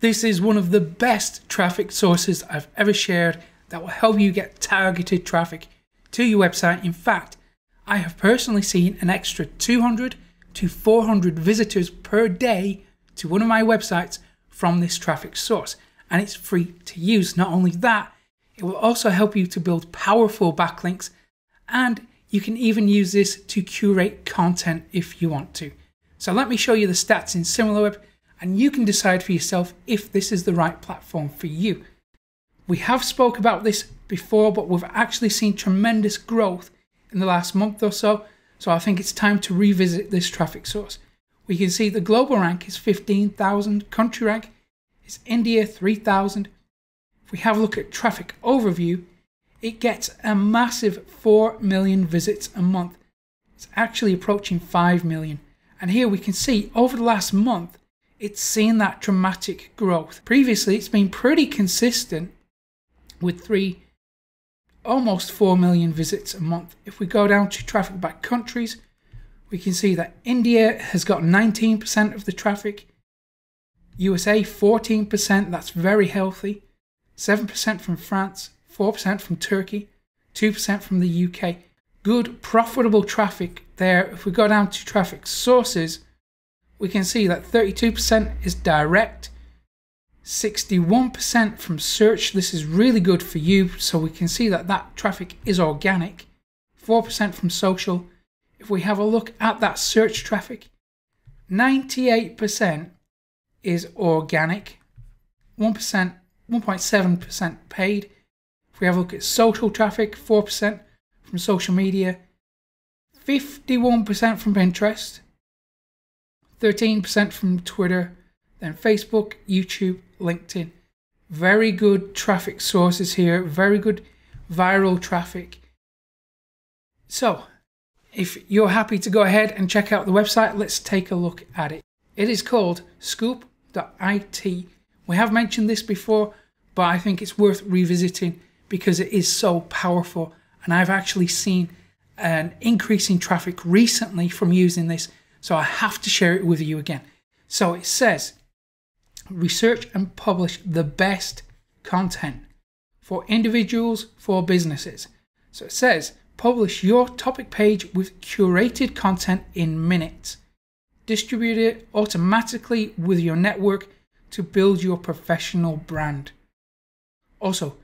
This is one of the best traffic sources I've ever shared that will help you get targeted traffic to your website. In fact, I have personally seen an extra 200 to 400 visitors per day to one of my websites from this traffic source, and it's free to use. Not only that, it will also help you to build powerful backlinks, and you can even use this to curate content if you want to. So let me show you the stats in SimilarWeb, and you can decide for yourself if this is the right platform for you. We have spoke about this before, but we've actually seen tremendous growth in the last month or so, so I think it's time to revisit this traffic source. We can see the global rank is 15,000, country rank is India 3,000. If we have a look at traffic overview, it gets a massive 4 million visits a month. It's actually approaching 5 million. And here we can see over the last month, it's seen that dramatic growth. Previously, it's been pretty consistent with three, almost 4 million visits a month. If we go down to traffic by countries, we can see that India has got 19% of the traffic, USA 14%, that's very healthy, 7% from France, 4% from Turkey, 2% from the UK. Good, profitable traffic there. If we go down to traffic sources, we can see that 32% is direct, 61% from search. This is really good for you. So we can see that that traffic is organic. 4% from social. If we have a look at that search traffic, 98% is organic. 1%, 1.7% paid. If we have a look at social traffic, 4% from social media, 51% from Pinterest, 13% from Twitter, then Facebook, YouTube, LinkedIn. Very good traffic sources here, very good viral traffic. So, if you're happy to go ahead and check out the website, let's take a look at it. It is called scoop.it. We have mentioned this before, but I think it's worth revisiting because it is so powerful. And I've actually seen an increase in traffic recently from using this, so I have to share it with you again. So it says research and publish the best content for individuals, for businesses. So it says publish your topic page with curated content in minutes. Distribute it automatically with your network to build your professional brand. Also,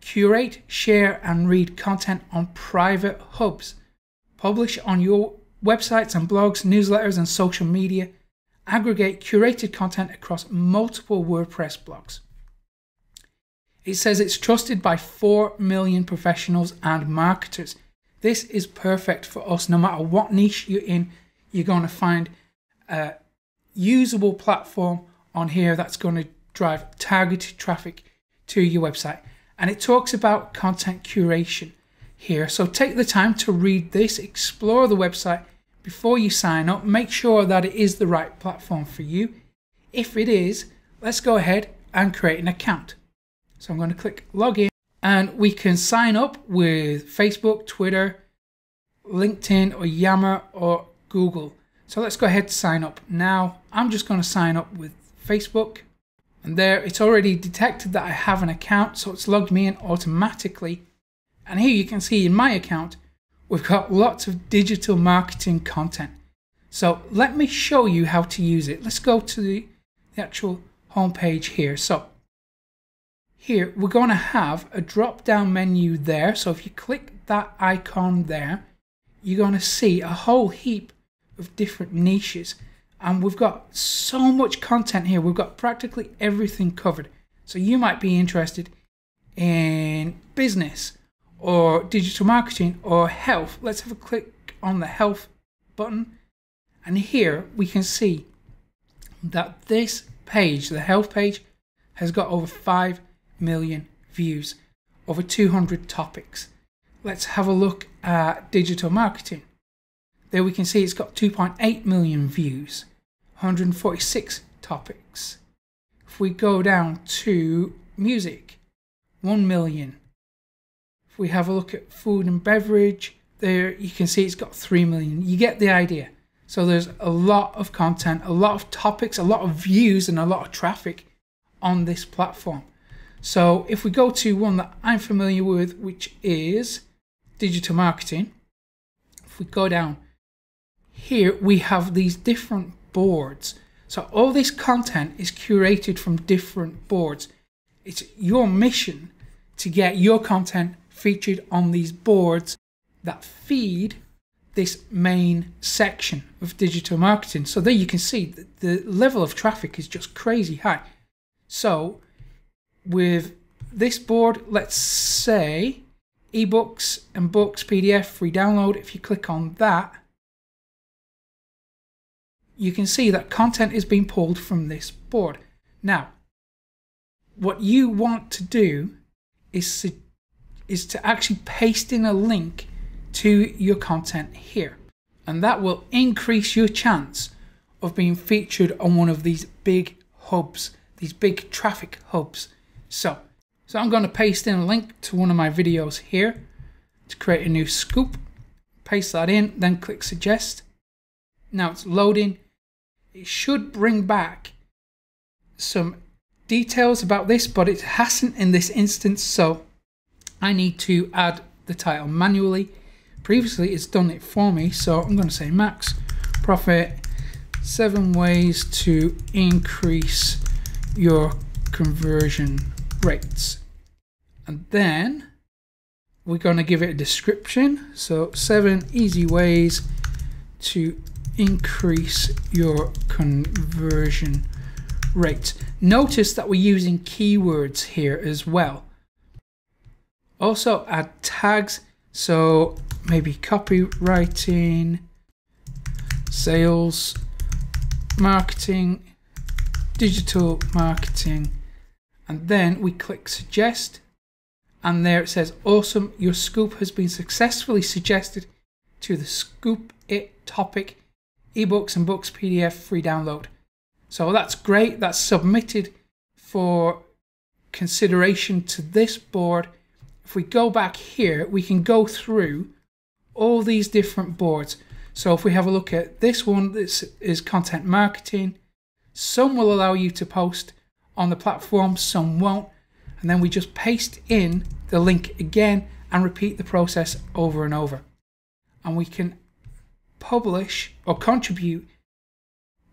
curate, share, and read content on private hubs. Publish on your websites and blogs, newsletters, and social media aggregate curated content across multiple WordPress blogs. It says it's trusted by 4 million professionals and marketers. This is perfect for us. No matter what niche you're in, you're going to find a usable platform on here that's going to drive targeted traffic to your website. And it talks about content curation here. So take the time to read this, explore the website, before you sign up, make sure that it is the right platform for you. If it is, let's go ahead and create an account. So I'm going to click login and we can sign up with Facebook, Twitter, LinkedIn or Yammer or Google. So let's go ahead and sign up. Now I'm just going to sign up with Facebook and there it's already detected that I have an account so it's logged me in automatically. And here you can see in my account We've got lots of digital marketing content. So let me show you how to use it. Let's go to the, the actual homepage here. So here we're going to have a drop down menu there. So if you click that icon there, you're going to see a whole heap of different niches. And we've got so much content here. We've got practically everything covered. So you might be interested in business, or digital marketing or health, let's have a click on the health button. And here we can see that this page, the health page, has got over 5 million views, over 200 topics. Let's have a look at digital marketing. There we can see it's got 2.8 million views, 146 topics. If we go down to music, 1 million we have a look at food and beverage, there you can see it's got 3 million. You get the idea. So there's a lot of content, a lot of topics, a lot of views, and a lot of traffic on this platform. So if we go to one that I'm familiar with, which is digital marketing, if we go down here, we have these different boards. So all this content is curated from different boards. It's your mission to get your content featured on these boards that feed this main section of digital marketing. So there you can see that the level of traffic is just crazy high. So with this board, let's say ebooks and books PDF free download. If you click on that, you can see that content is being pulled from this board. Now, what you want to do is is to actually paste in a link to your content here. And that will increase your chance of being featured on one of these big hubs, these big traffic hubs. So, so I'm going to paste in a link to one of my videos here to create a new scoop. Paste that in, then click suggest. Now it's loading. It should bring back some details about this, but it hasn't in this instance, so I need to add the title manually. Previously, it's done it for me, so I'm going to say max profit seven ways to increase your conversion rates. And then we're going to give it a description. So, seven easy ways to increase your conversion rate. Notice that we're using keywords here as well. Also add tags. So maybe copywriting, sales, marketing, digital marketing, and then we click suggest. And there it says, awesome, your scoop has been successfully suggested to the Scoop It topic, ebooks and books PDF free download. So that's great. That's submitted for consideration to this board. If we go back here, we can go through all these different boards. So if we have a look at this one, this is content marketing. Some will allow you to post on the platform, some won't. And then we just paste in the link again and repeat the process over and over. And we can publish or contribute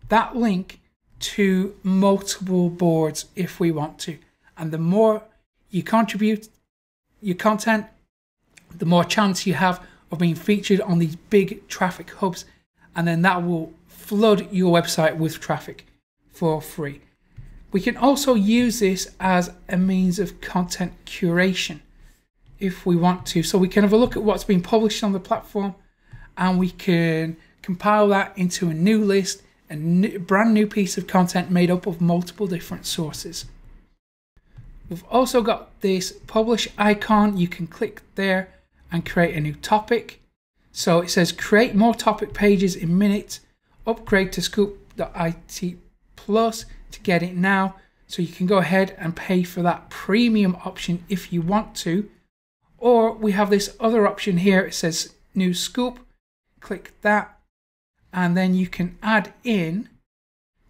that link to multiple boards if we want to. And the more you contribute your content, the more chance you have of being featured on these big traffic hubs. And then that will flood your website with traffic for free. We can also use this as a means of content curation if we want to. So we can have a look at what's been published on the platform and we can compile that into a new list a new, brand new piece of content made up of multiple different sources. We've also got this publish icon. You can click there and create a new topic. So it says create more topic pages in minutes, upgrade to scoop.it plus to get it now. So you can go ahead and pay for that premium option if you want to. Or we have this other option here. It says new scoop. Click that and then you can add in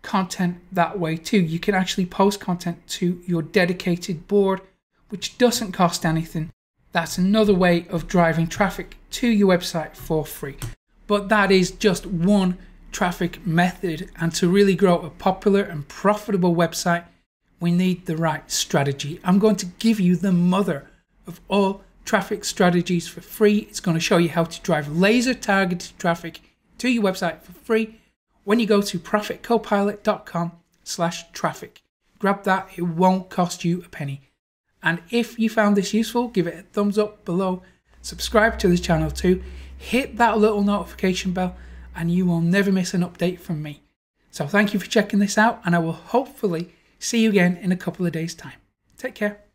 content that way too. You can actually post content to your dedicated board, which doesn't cost anything. That's another way of driving traffic to your website for free. But that is just one traffic method. And to really grow a popular and profitable website, we need the right strategy. I'm going to give you the mother of all traffic strategies for free. It's going to show you how to drive laser targeted traffic to your website for free when you go to profitcopilot.com slash traffic. Grab that, it won't cost you a penny. And if you found this useful, give it a thumbs up below, subscribe to this channel too, hit that little notification bell, and you will never miss an update from me. So thank you for checking this out, and I will hopefully see you again in a couple of days' time. Take care.